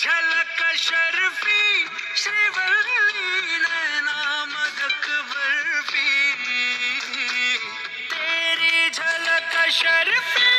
झलक शर्फी श्रीवल्ली नैना मदक बर्फ़ी तेरी झलक शर्फी